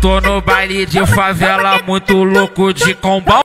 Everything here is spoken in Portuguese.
tô no baile de favela, muito louco de combão.